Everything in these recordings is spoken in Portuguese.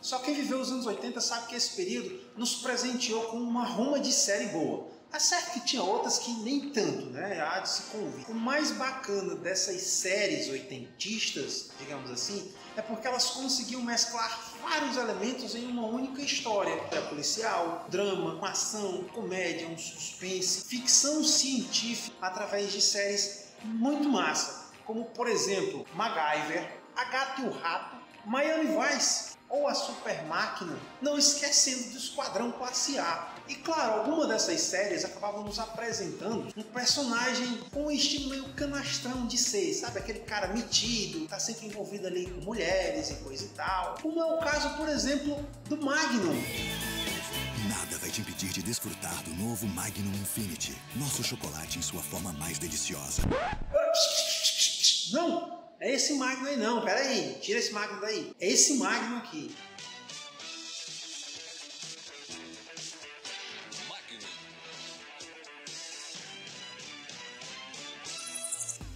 Só quem viveu os anos 80 sabe que esse período nos presenteou com uma ruma de série boa. É certo que tinha outras que nem tanto, né? Há de se convir. O mais bacana dessas séries oitentistas, digamos assim, é porque elas conseguiam mesclar vários elementos em uma única história. É policial, drama, uma ação, comédia, um suspense, ficção científica através de séries muito massa, como por exemplo MacGyver, A Gato e o Rato, Miami Vice, ou a super máquina, não esquecendo do Esquadrão Classe A. E claro, alguma dessas séries acabavam nos apresentando um personagem com um estilo meio canastrão de ser, sabe? Aquele cara metido, tá sempre envolvido ali com mulheres e coisa e tal. Como é o caso, por exemplo, do Magnum. Nada vai te impedir de desfrutar do novo Magnum Infinity, nosso chocolate em sua forma mais deliciosa. Não! É esse Magno aí não, pera aí, tira esse Magno daí. É esse Magno aqui.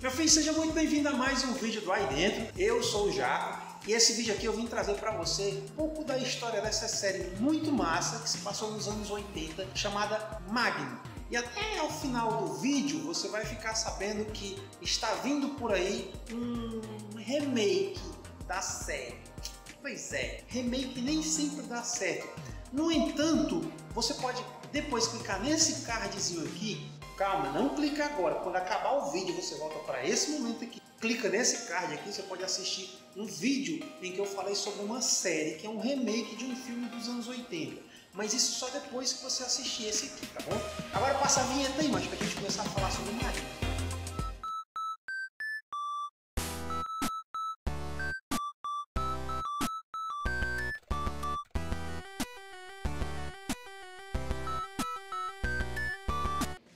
Meu filho, seja muito bem-vindo a mais um vídeo do Aí Dentro. Eu sou o Jaco e esse vídeo aqui eu vim trazer para você um pouco da história dessa série muito massa que se passou nos anos 80, chamada Magnum. E até ao final do vídeo você vai ficar sabendo que está vindo por aí um remake da série. Pois é, remake nem sempre dá certo. No entanto, você pode depois clicar nesse cardzinho aqui. Calma, não clica agora. Quando acabar o vídeo, você volta para esse momento aqui. Clica nesse card aqui, você pode assistir um vídeo em que eu falei sobre uma série que é um remake de um filme dos anos 80 mas isso só depois que você assistir esse aqui, tá bom? Agora passa a vinheta aí, mas pra gente começar a falar sobre Maria.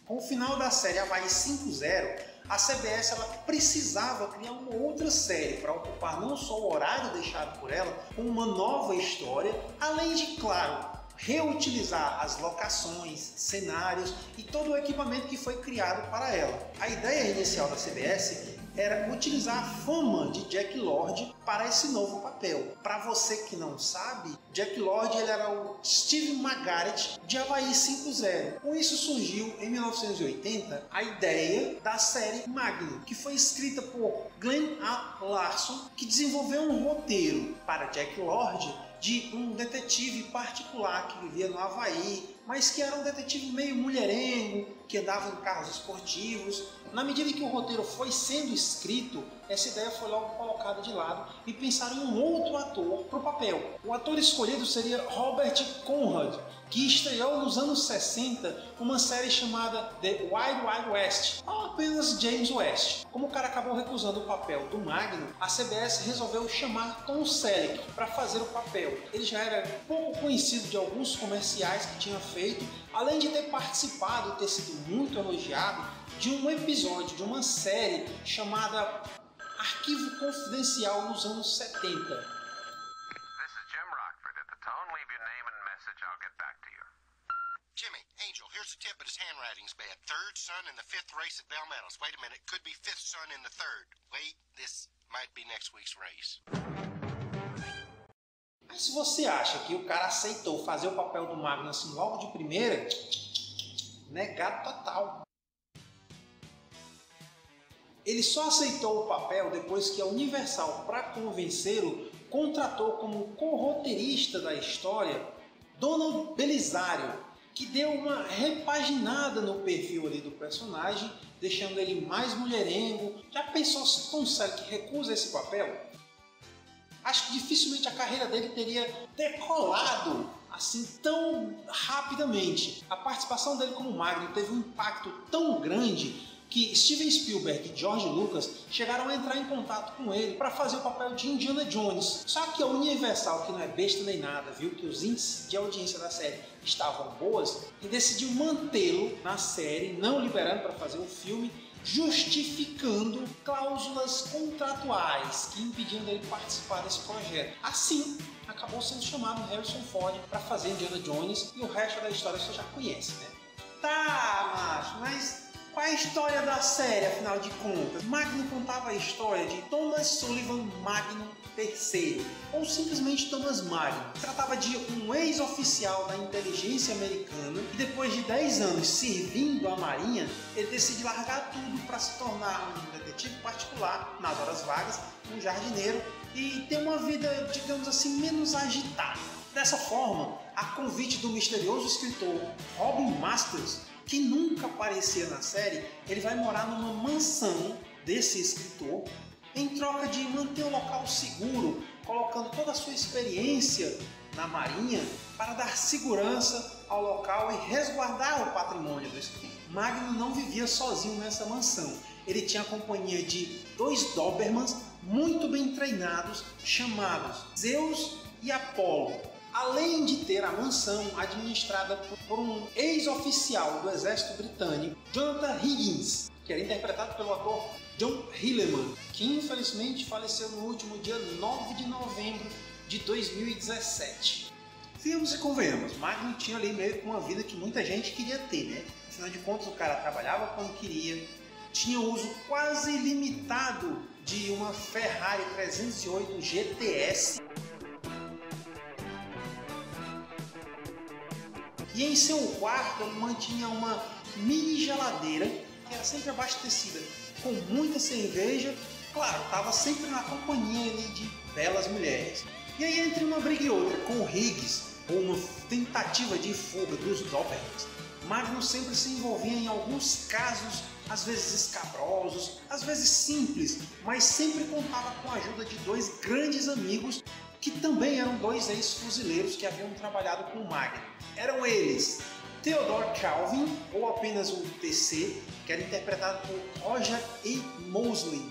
Com o final da série Havaí 5.0, a CBS ela precisava criar uma outra série para ocupar não só o horário deixado por ela, com uma nova história, além de, claro, reutilizar as locações, cenários e todo o equipamento que foi criado para ela. A ideia inicial da CBS era utilizar a fama de Jack Lord para esse novo papel. Para você que não sabe, Jack Lord ele era o Steve McGarrett de Havaí 5.0. Com isso surgiu em 1980 a ideia da série Magnum, que foi escrita por Glenn A. Larson, que desenvolveu um roteiro para Jack Lord de um detetive particular que vivia no Havaí, mas que era um detetive meio mulherengo, que andava em carros esportivos. Na medida que o roteiro foi sendo escrito, essa ideia foi logo colocada de lado e pensaram em um outro ator para o papel. O ator escolhido seria Robert Conrad, que estreou nos anos 60 uma série chamada The Wild Wild West, ou apenas James West. Como o cara acabou recusando o papel do Magno, a CBS resolveu chamar Tom Selleck para fazer o papel. Ele já era pouco conhecido de alguns comerciais que tinha feito, além de ter participado e ter sido muito elogiado de um episódio de uma série chamada Arquivo Confidencial nos anos 70. Jimmy, Angel, here's a tip, but his handwriting's bad. Third son in the fifth race at Bell Meadows. Wait a minute, could be fifth son in the third. Wait, this might be next week's race. Mas se você acha que o cara aceitou fazer o papel do Magno assim logo de primeira, negado total. Ele só aceitou o papel depois que a Universal, para convencê-lo, contratou como co-roteirista da história Donald Belisário, que deu uma repaginada no perfil ali do personagem, deixando ele mais mulherengo. Já pensou se Tom Selleck recusa esse papel? Acho que dificilmente a carreira dele teria decolado assim tão rapidamente. A participação dele como Magno teve um impacto tão grande que Steven Spielberg e George Lucas chegaram a entrar em contato com ele para fazer o papel de Indiana Jones. Só que a Universal, que não é besta nem nada, viu que os índices de audiência da série estavam boas e decidiu mantê-lo na série, não liberando para fazer o filme, justificando cláusulas contratuais que impediam dele participar desse projeto. Assim, acabou sendo chamado Harrison Ford para fazer Indiana Jones e o resto da história você já conhece, né? Tá, macho, mas Qual é a história da série, afinal de contas? Magnum contava a história de Thomas Sullivan Magnum III, ou simplesmente Thomas Magnum. Tratava de um ex-oficial da inteligência americana e depois de 10 anos servindo a marinha, ele decide largar tudo para se tornar um detetive particular nas horas vagas, um jardineiro e ter uma vida, digamos assim, menos agitada. Dessa forma, a convite do misterioso escritor Robin Masters, que nunca aparecia na série, ele vai morar numa mansão desse escritor em troca de manter o local seguro, colocando toda a sua experiência na marinha para dar segurança ao local e resguardar o patrimônio do escritor. Magno não vivia sozinho nessa mansão. Ele tinha a companhia de dois Dobermans muito bem treinados, chamados Zeus e Apolo. Além de ter a mansão administrada por um ex-oficial do exército britânico, Jonathan Higgins, que era interpretado pelo ator John Hilleman, que infelizmente faleceu no último dia 9 de novembro de 2017. Vimos e convenhamos, Magno tinha ali meio que uma vida que muita gente queria ter, né? Afinal de contas, o cara trabalhava quando queria, tinha uso quase ilimitado de uma Ferrari 308 GTS. E em seu quarto ele mantinha uma mini geladeira que era sempre abastecida com muita cerveja. Claro, estava sempre na companhia ali de belas mulheres. E aí, entre uma briga e outra, com o Higgs, ou uma tentativa de fuga dos Doppelgangers, Magnus sempre se envolvia em alguns casos, às vezes escabrosos, às vezes simples, mas sempre contava com a ajuda de dois grandes amigos que também eram dois ex-fuzileiros que haviam trabalhado com Magnus. Eram eles Theodore Calvin, ou apenas o TC, que era interpretado por Roger E. Mosley.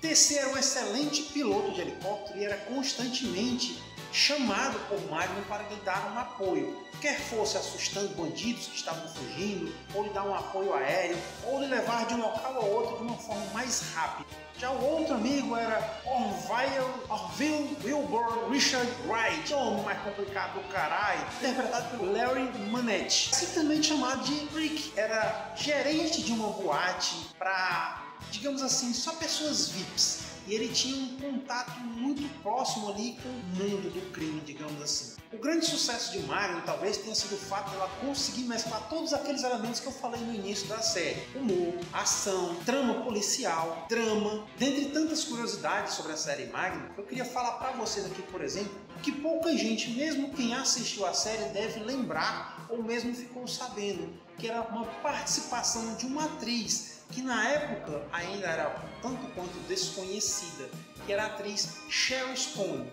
TC era um excelente piloto de helicóptero e era constantemente chamado por Magnum para lhe dar um apoio, quer fosse assustando bandidos que estavam fugindo, ou lhe dar um apoio aéreo, ou lhe levar de um local a outro de uma forma mais rápida. Já o outro amigo era Orville, Orville Wilbur Richard Wright, nome mais complicado do caralho, interpretado por Larry Manetti, simplesmente chamado de Rick. Era gerente de uma boate para, digamos assim, só pessoas VIPs e ele tinha um contato muito próximo ali com o mundo do crime, digamos assim. O grande sucesso de Mario talvez tenha sido o fato de ela conseguir mesclar todos aqueles elementos que eu falei no início da série: humor, ação, trama policial, drama. Dentre tantas curiosidades sobre a série Magnum, eu queria falar para vocês aqui, por exemplo, que pouca gente, mesmo quem assistiu a série, deve lembrar ou mesmo ficou sabendo que era uma participação de uma atriz que na época ainda era tanto quanto desconhecida, que era a atriz Cheryl Stone.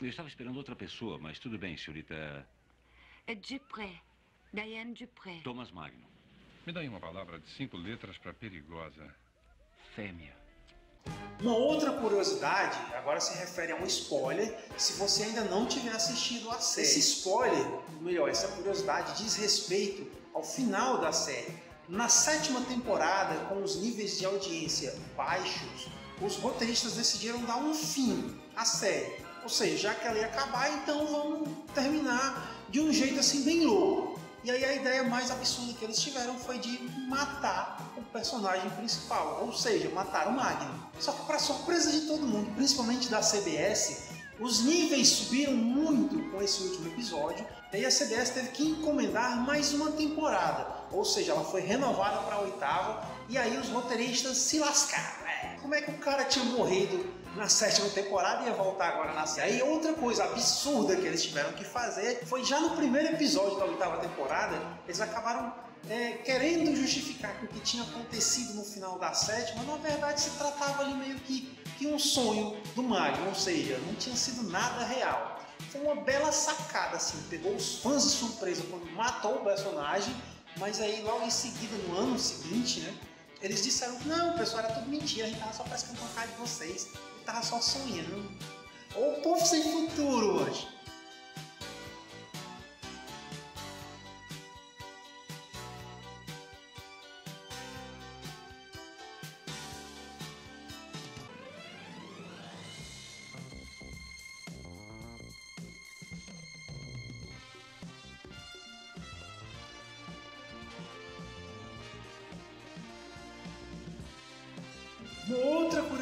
Eu estava esperando outra pessoa, mas tudo bem, senhorita. É Dupré. Diane Dupré. Thomas Magno. Me dá aí uma palavra de cinco letras para perigosa. Fêmea. Uma outra curiosidade, agora se refere a um spoiler, se você ainda não tiver assistido a série. Esse spoiler, melhor, essa curiosidade diz respeito ao final da série. Na sétima temporada, com os níveis de audiência baixos, os roteiristas decidiram dar um fim à série. Ou seja, já que ela ia acabar, então vamos terminar de um jeito assim bem louco. E aí a ideia mais absurda que eles tiveram foi de matar o personagem principal, ou seja, matar o Magno. Só que para surpresa de todo mundo, principalmente da CBS, os níveis subiram muito com esse último episódio, e a CBS teve que encomendar mais uma temporada ou seja, ela foi renovada para a oitava e aí os roteiristas se lascaram. Né? Como é que o cara tinha morrido na sétima temporada e ia voltar agora na série? Aí outra coisa absurda que eles tiveram que fazer foi já no primeiro episódio da oitava temporada, eles acabaram é, querendo justificar que o que tinha acontecido no final da sétima, na verdade se tratava ali meio que, que um sonho do Mario, ou seja, não tinha sido nada real. Foi uma bela sacada, assim, pegou os fãs de surpresa quando matou o personagem mas aí, logo em seguida, no ano seguinte, né? Eles disseram que não, pessoal, era tudo mentira, a gente tava só pescando com a cara de vocês, e tava só sonhando. Ou povo sem futuro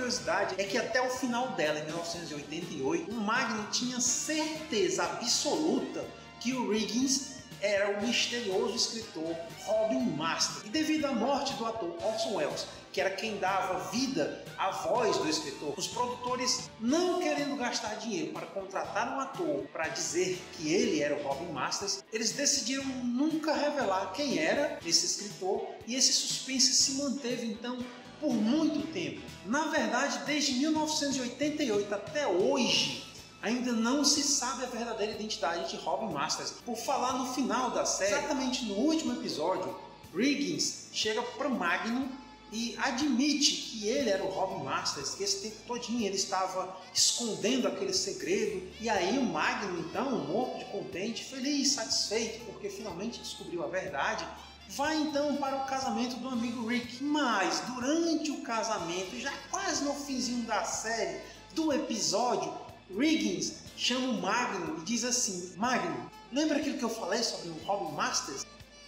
curiosidade é que até o final dela, em 1988, o Magnum tinha certeza absoluta que o Riggins era o misterioso escritor Robin Master. E devido à morte do ator Orson Welles, que era quem dava vida à voz do escritor, os produtores, não querendo gastar dinheiro para contratar um ator para dizer que ele era o Robin Masters, eles decidiram nunca revelar quem era esse escritor e esse suspense se manteve então por muito tempo. Na verdade, desde 1988 até hoje, ainda não se sabe a verdadeira identidade de Robin Masters. Por falar no final da série, exatamente no último episódio, Riggins chega para Magnum e admite que ele era o Robin Masters, que esse tempo todinho ele estava escondendo aquele segredo. E aí o Magnum, então, morto de contente, feliz, satisfeito, porque finalmente descobriu a verdade, vai então para o casamento do amigo Rick. Mas durante o casamento, já quase no finzinho da série, do episódio, Riggins chama o Magnum e diz assim: Magnum, lembra aquilo que eu falei sobre o Robin Masters?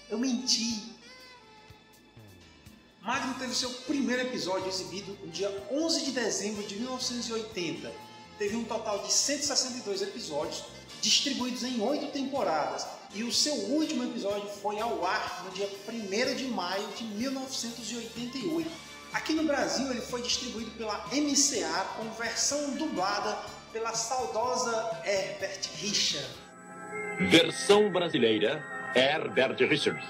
Eu menti. Magnum teve seu primeiro episódio exibido no dia 11 de dezembro de 1980. Teve um total de 162 episódios, distribuídos em oito temporadas, e o seu último episódio foi ao ar no dia 1 de maio de 1988. Aqui no Brasil ele foi distribuído pela MCA com versão dublada pela saudosa Herbert Richard. Versão brasileira, Herbert Richards.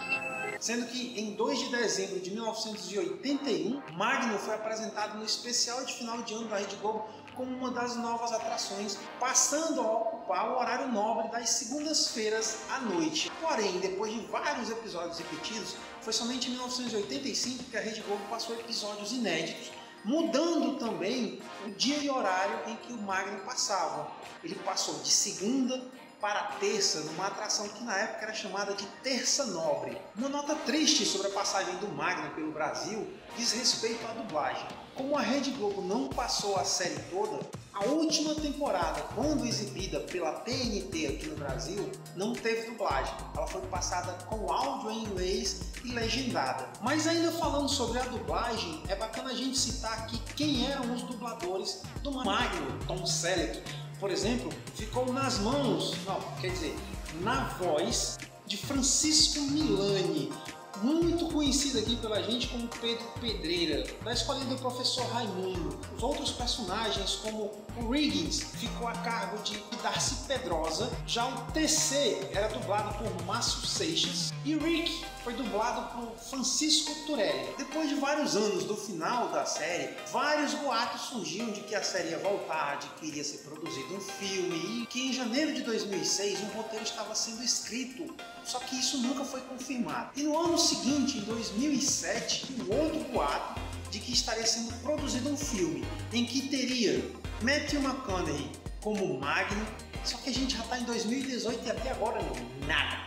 Sendo que em 2 de dezembro de 1981, Magno foi apresentado no especial de final de ano da Rede Globo como uma das novas atrações, passando a ocupar o horário nobre das segundas-feiras à noite. Porém, depois de vários episódios repetidos, foi somente em 1985 que a Rede Globo passou episódios inéditos, mudando também o dia e horário em que o Magno passava. Ele passou de segunda para terça, numa atração que na época era chamada de Terça Nobre. Uma nota triste sobre a passagem do Magno pelo Brasil diz respeito à dublagem. Como a Rede Globo não passou a série toda, a última temporada, quando exibida pela TNT aqui no Brasil, não teve dublagem. Ela foi passada com áudio em inglês e legendada. Mas ainda falando sobre a dublagem, é bacana a gente citar aqui quem eram os dubladores do Magno, Tom Selleck, por exemplo, ficou nas mãos, não, quer dizer, na voz de Francisco Milani, muito conhecido aqui pela gente como Pedro Pedreira, da escola do professor Raimundo. Os outros personagens, como o Riggins, ficou a cargo de Darcy Pedrosa, já o TC era dublado por Márcio Seixas e Rick foi dublado por Francisco Turelli. Depois de vários anos do final da série, vários boatos surgiam de que a série ia voltar, de que iria ser produzido um filme e que em janeiro de 2006 um roteiro estava sendo escrito, só que isso nunca foi confirmado. E no ano seguinte, em 2007, um outro boato de que estaria sendo produzido um filme em que teria Matthew McConaughey como Magno, só que a gente já está em 2018 e até agora não, nada.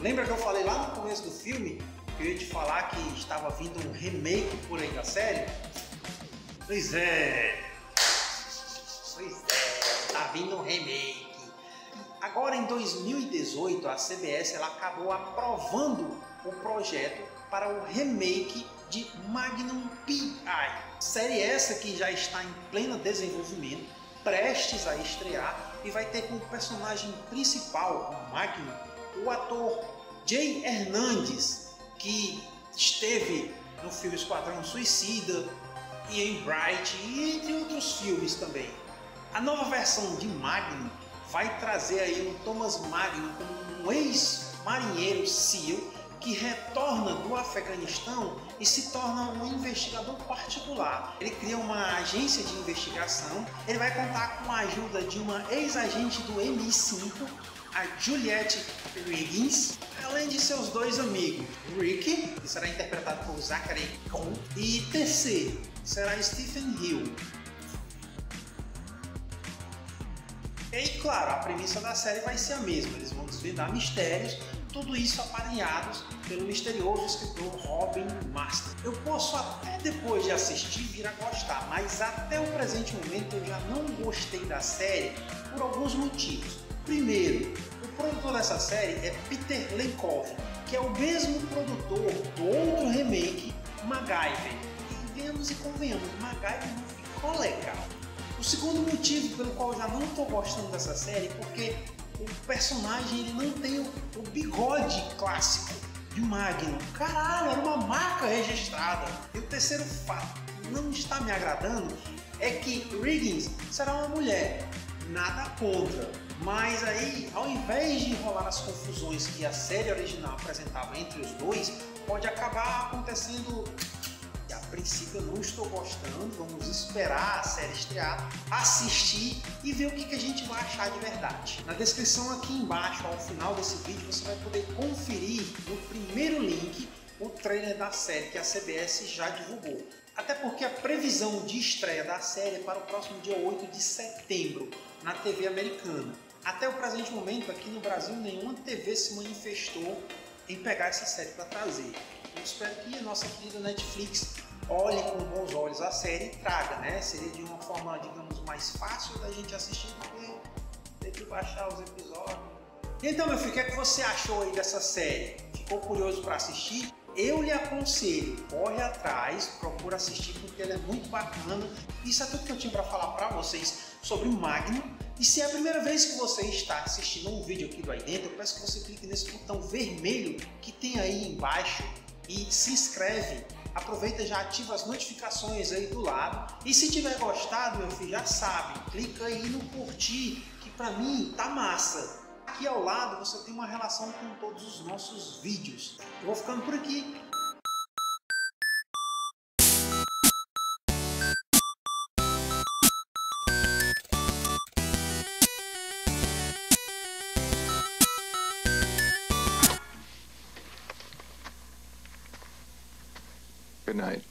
Lembra que eu falei lá no começo do filme que eu ia te falar que estava vindo um remake por aí da série? Pois é. Pois é, tá vindo um remake. Agora em 2018 a CBS ela acabou aprovando o projeto para o remake de Magnum P.I. Série essa que já está em pleno desenvolvimento, prestes a estrear e vai ter como personagem principal, o Magnum, o ator Jay Hernandes, que esteve no filme Esquadrão Suicida e em Bright e entre outros filmes também. A nova versão de Magnum vai trazer aí um Thomas Magnum como um ex-marinheiro SEAL que retorna do Afeganistão e se torna um investigador particular. Ele cria uma agência de investigação, ele vai contar com a ajuda de uma ex-agente do MI5 a Juliette Riggins, além de seus dois amigos, Rick, que será interpretado por Zachary Cohn, e TC, será Stephen Hill. E claro, a premissa da série vai ser a mesma, eles vão desvendar mistérios, tudo isso aparelhados pelo misterioso escritor Robin Master. Eu posso até depois de assistir vir a gostar, mas até o presente momento eu já não gostei da série por alguns motivos. Primeiro, o produtor dessa série é Peter Lenkov, que é o mesmo produtor do outro remake, MacGyver. E venhamos e convenhamos, MacGyver não ficou legal. O segundo motivo pelo qual eu já não estou gostando dessa série é porque o personagem ele não tem o, o bigode clássico de Magnum. Caralho, era uma marca registrada. E o terceiro fato que não está me agradando é que Riggins será uma mulher. Nada contra. Mas aí, ao invés de enrolar as confusões que a série original apresentava entre os dois, pode acabar acontecendo a princípio eu não estou gostando, vamos esperar a série estrear, assistir e ver o que, que a gente vai achar de verdade. Na descrição aqui embaixo, ao final desse vídeo, você vai poder conferir no primeiro link o trailer da série que a CBS já divulgou. Até porque a previsão de estreia da série é para o próximo dia 8 de setembro na TV americana. Até o presente momento, aqui no Brasil, nenhuma TV se manifestou em pegar essa série para trazer. Eu espero que a nossa querida Netflix olhe com bons olhos a série e traga, né? Seria de uma forma, digamos, mais fácil da gente assistir do que ter que baixar os episódios. Então, meu filho, o que, é que você achou aí dessa série? Ficou curioso para assistir? Eu lhe aconselho, corre atrás, procura assistir porque ela é muito bacana. Isso é tudo que eu tinha para falar para vocês sobre Magnum. E se é a primeira vez que você está assistindo um vídeo aqui do Aí Dentro, eu peço que você clique nesse botão vermelho que tem aí embaixo e se inscreve aproveita já ativa as notificações aí do lado. E se tiver gostado, meu filho, já sabe, clica aí no curtir, que para mim tá massa. Aqui ao lado você tem uma relação com todos os nossos vídeos. Eu vou ficando por aqui. Night.